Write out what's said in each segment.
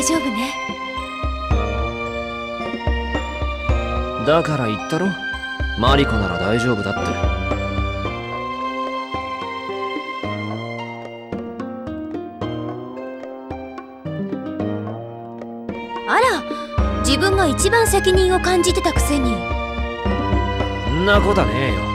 大丈夫ね。だから言ったろ。マリコなら大丈夫だって。あら自分が一番責任を感じてたくせに。んなことはねえよ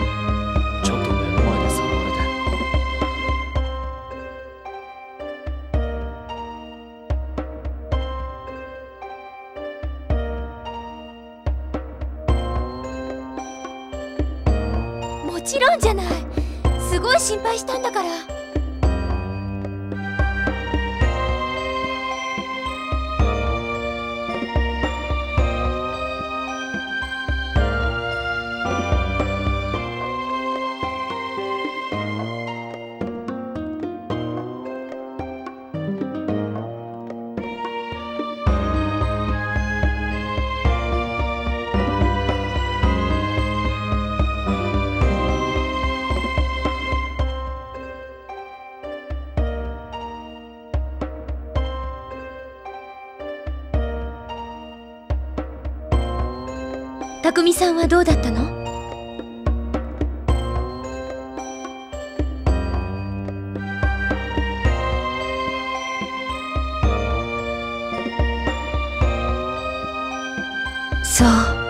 ちろんじゃない。すごい心配したんだから。さんはどうだったの？そう。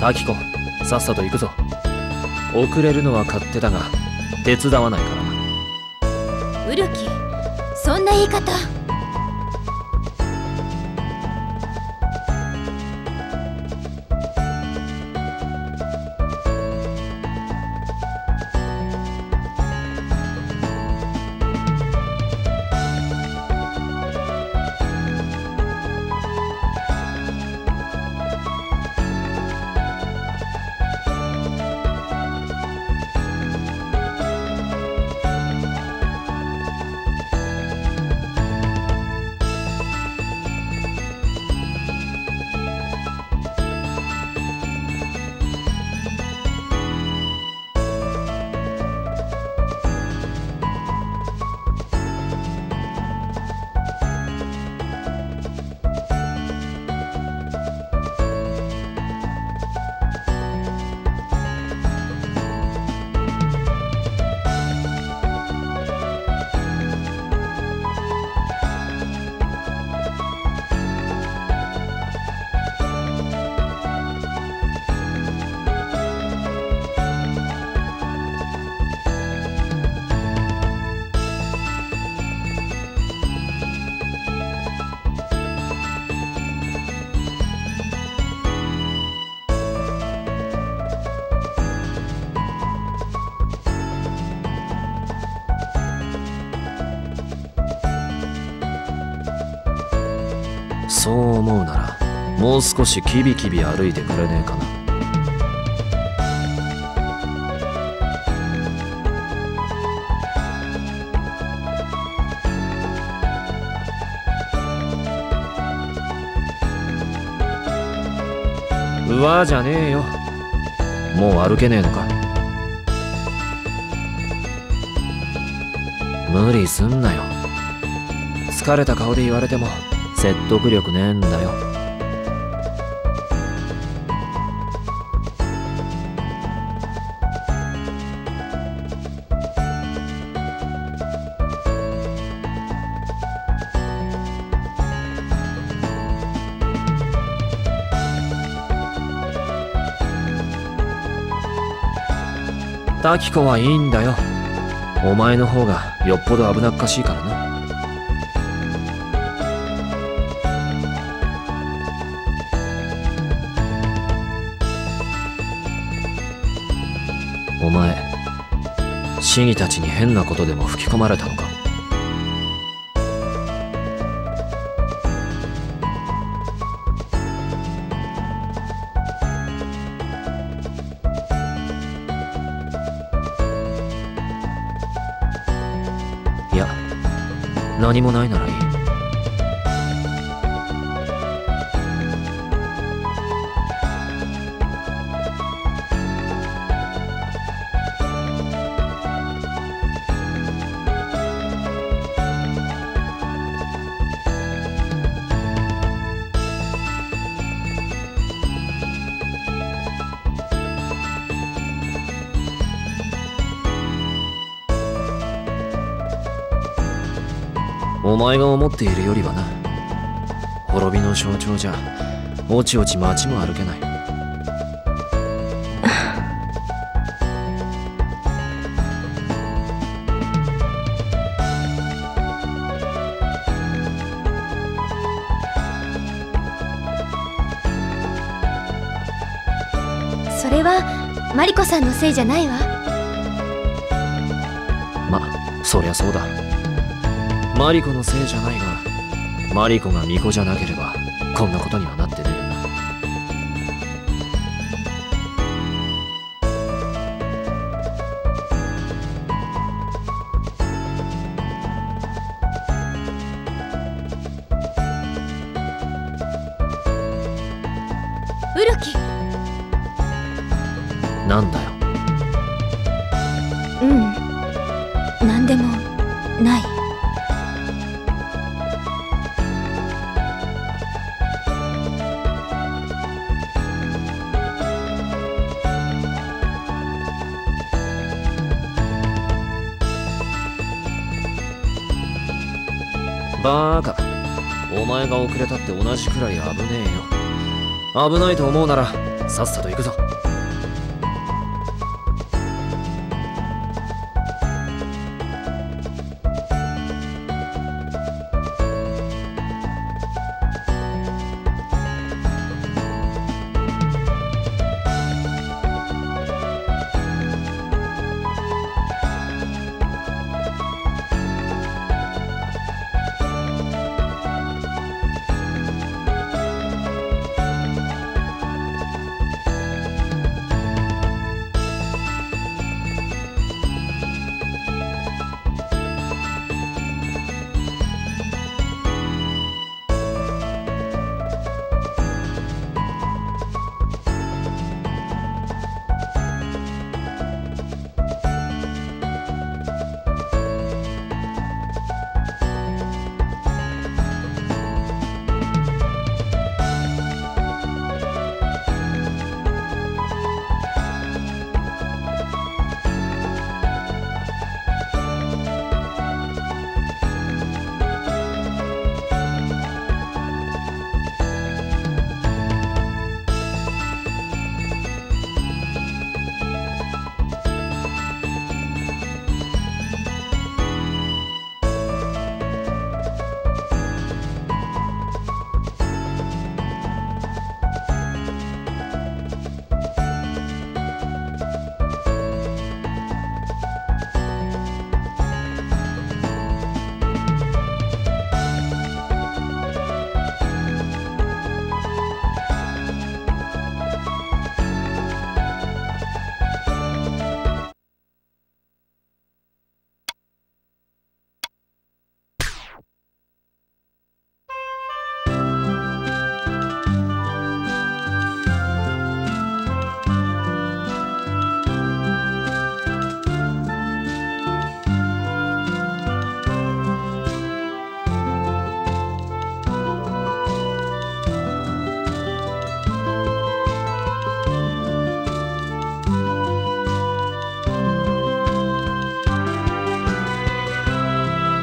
タキコ。さっさと行くぞ。遅れるのは勝手だが手伝わないからウルキそんな言い方。う少しキビキビ歩いてくれねえかな。うわじゃねえよ。もう歩けねえのか。無理すんなよ。疲れた顔で言われても説得力ねえんだよ。タキコはいいんだよ。お前の方がよっぽど危なっかしいからな。お前市議たちに変なことでも吹き込まれたのか？何もないなら前が思っているよりはな。滅びの象徴じゃ。おちおち街も歩けない。それはマリコさんのせいじゃないわ。まそりゃそうだマリコのせいじゃないがマリコが巫女じゃなければこんなことにはなってって同じくらい危ねえよ。危ないと思うならさっさと行くぞ。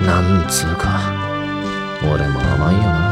なんつうか。俺も甘いよな。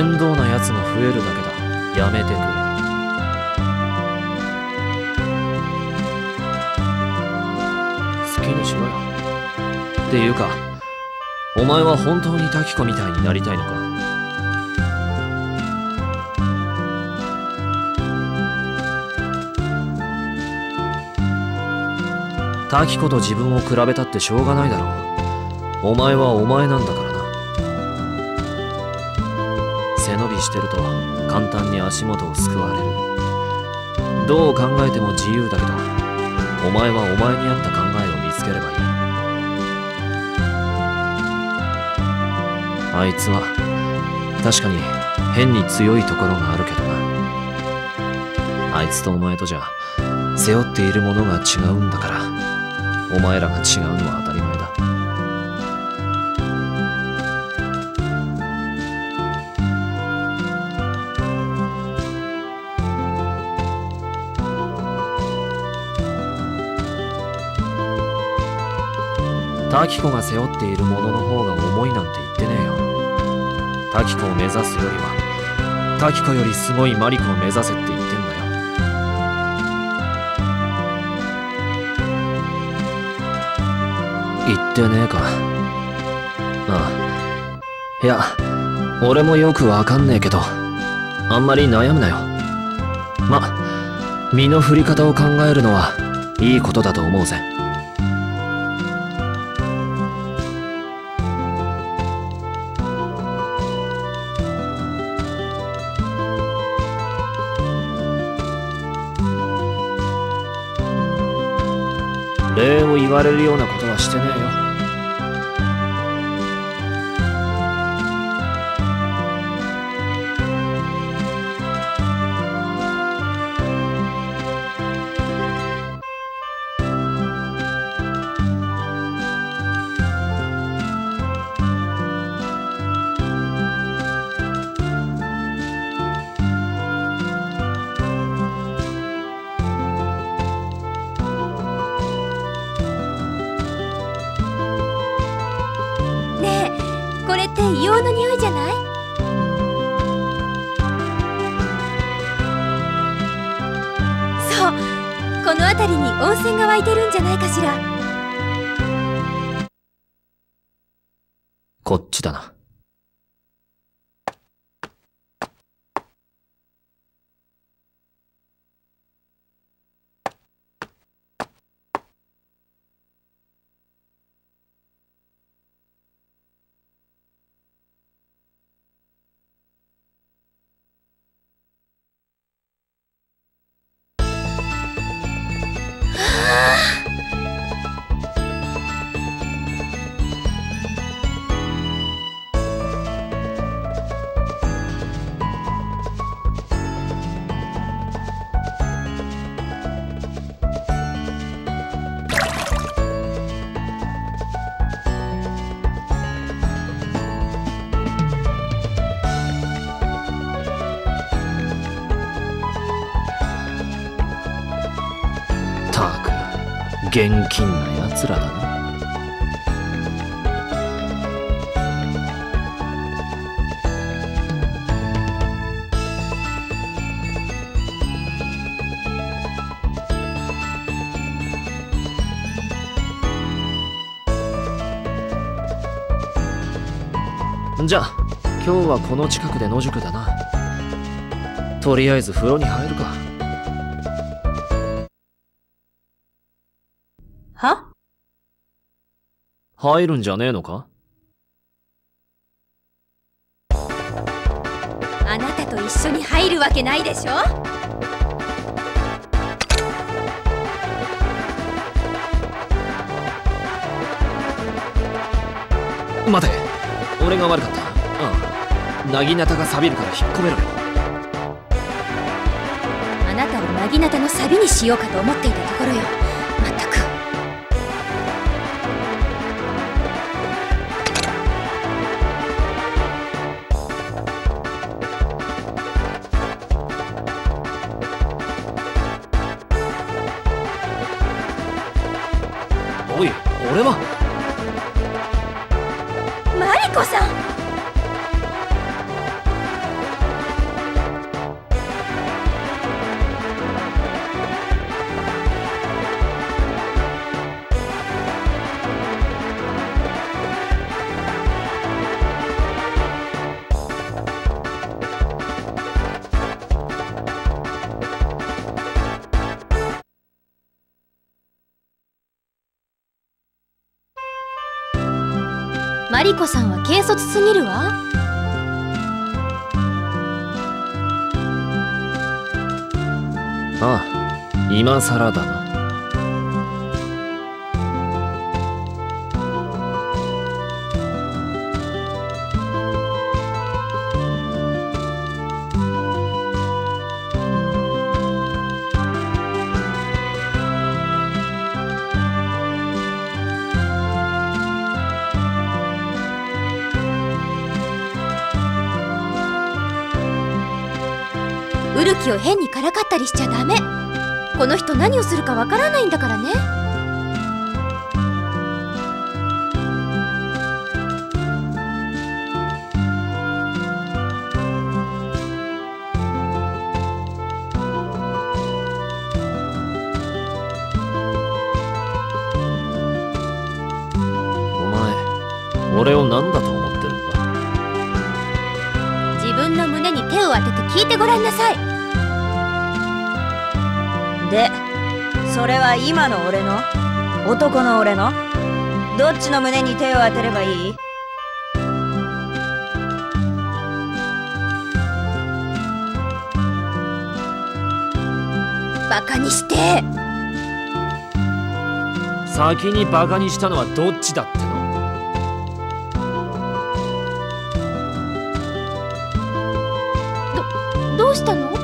面倒なやつが増えるだけだ。やめてくれ。好きにしろよ。っていうかお前は本当にタキコみたいになりたいのか？タキコと自分を比べたってしょうがないだろう。お前はお前なんだから。背伸びしてると簡単に足元をすくわれる。どう考えても自由だけどお前はお前に合った考えを見つければいい。あいつは確かに変に強いところがあるけどな。あいつとお前とじゃ背負っているものが違うんだからお前らが違うのは当たり前。だタキコが背負っているものの方が重いなんて言ってねえよ。タキコを目指すよりはタキコよりすごいマリコを目指せって言ってんだよ。言ってねえか。ああ。いや俺もよくわかんねえけどあんまり悩むなよ。ま身の振り方を考えるのはいいことだと思うぜ。言われるようなことはしてねえよ。の辺りに温泉が湧いてるんじゃないかしら。こっちだな。現金な奴らだなじゃあ今日はこの近くで野宿だな。とりあえず風呂に入るか。入るんじゃねえのか？あなたと一緒に入るわけないでしょ？待て。俺が悪かった。ああ。なぎなたが錆びるから引っ込めろよ。あなたをなぎなたのサビにしようかと思っていたところよんは軽率すぎるわ。ああ今更だな。を変にからかったりしちゃダメ。この人何をするかわからないんだからね。お前俺を何だと思ってるんだ？自分の胸に手を当てて聞いてごらんなさい。でそれは今の俺の？男の俺の？どっちの胸に手を当てればいい？バカにして。先にバカにしたのはどっちだっての？どうしたの？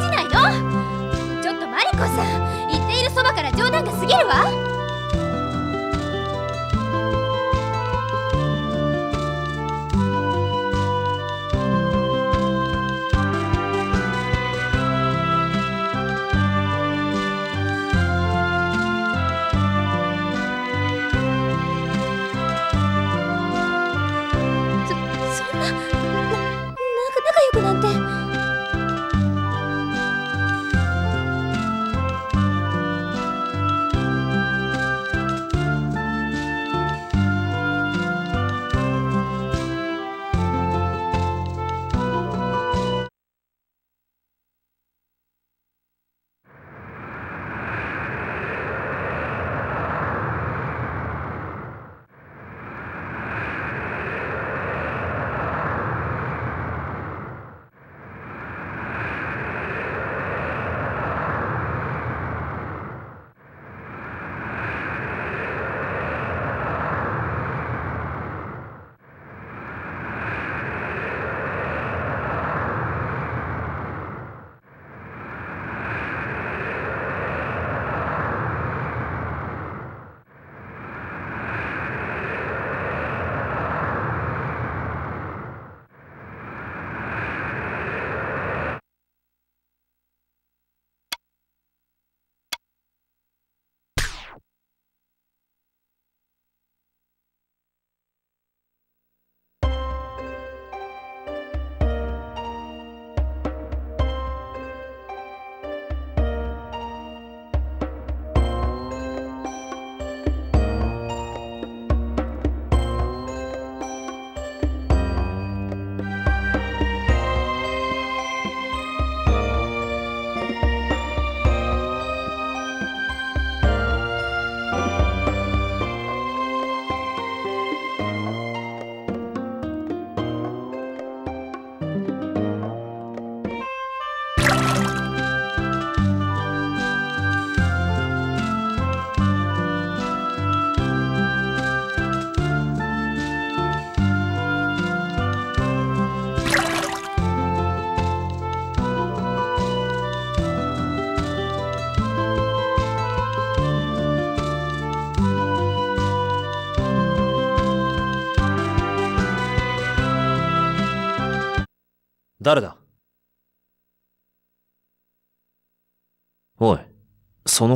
じないの。ちょっとマリコさん言っているそばから冗談が過ぎるわ。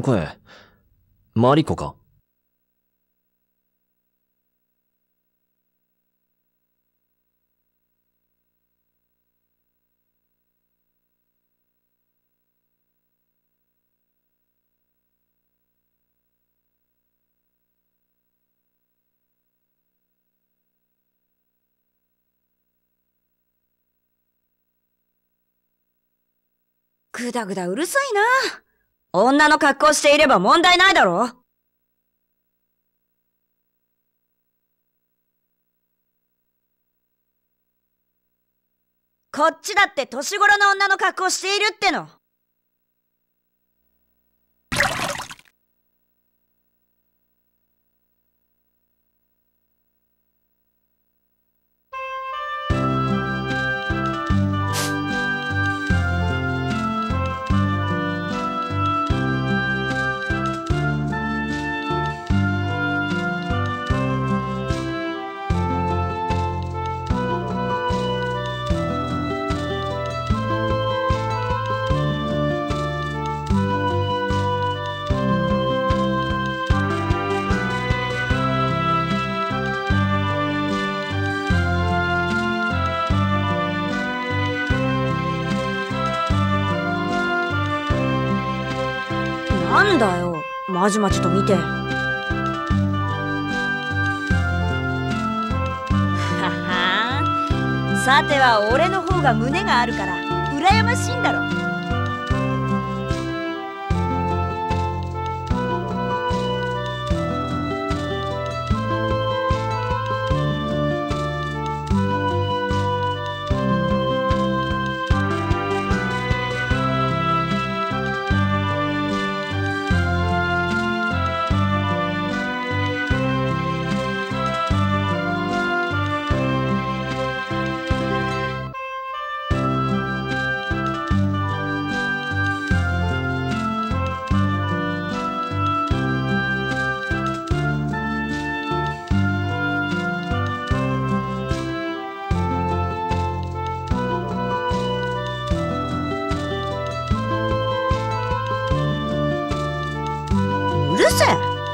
の声、マリコか？ぐだぐだうるさいな。女の格好していれば問題ないだろこっちだって年頃の女の格好しているっての。まじまじと見て。ははさては俺の方が胸があるから羨ましいんだろ。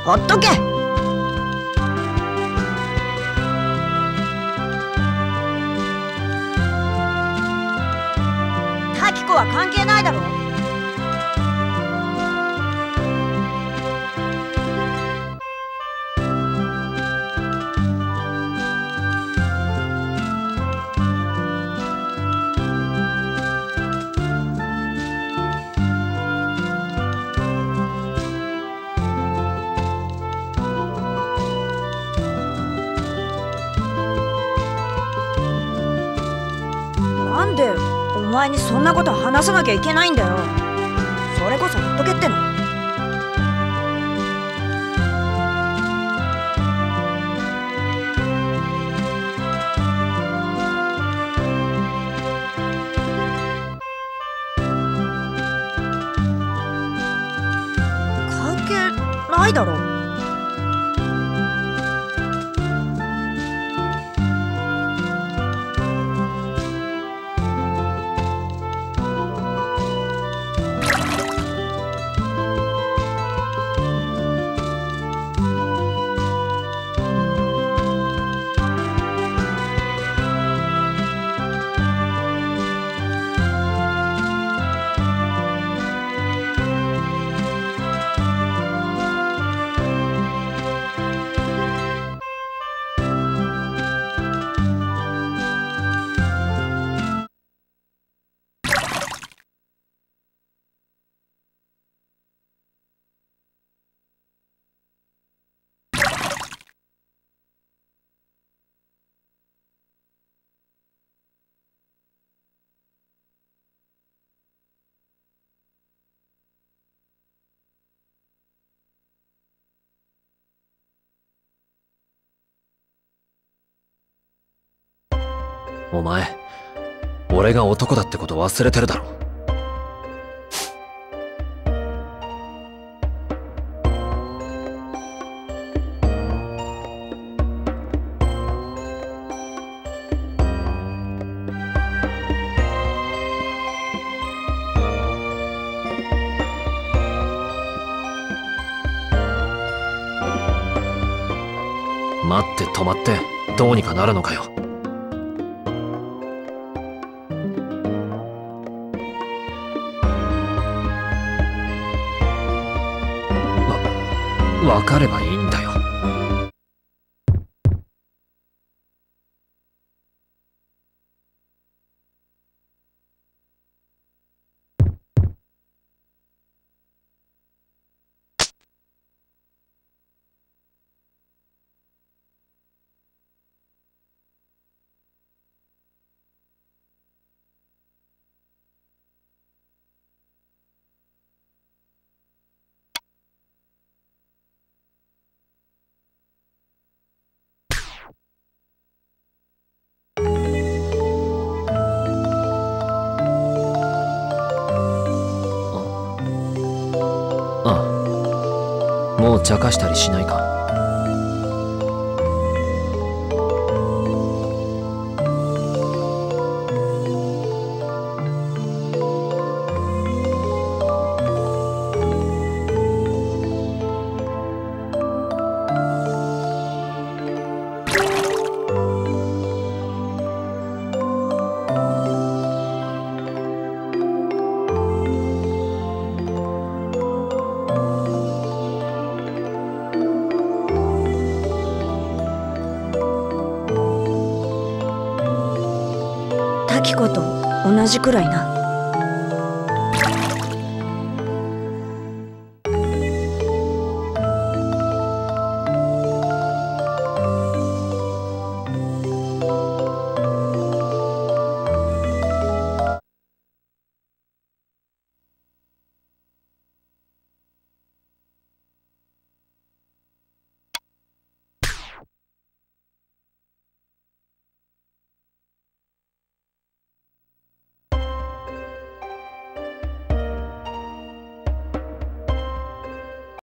ほっとけ。話さなきゃいけないんだよ。お前俺が男だってこと忘れてるだろ。待って止まってどうにかなるのかよ。わかればいいんだよ。茶化したりしないか？じくらいな。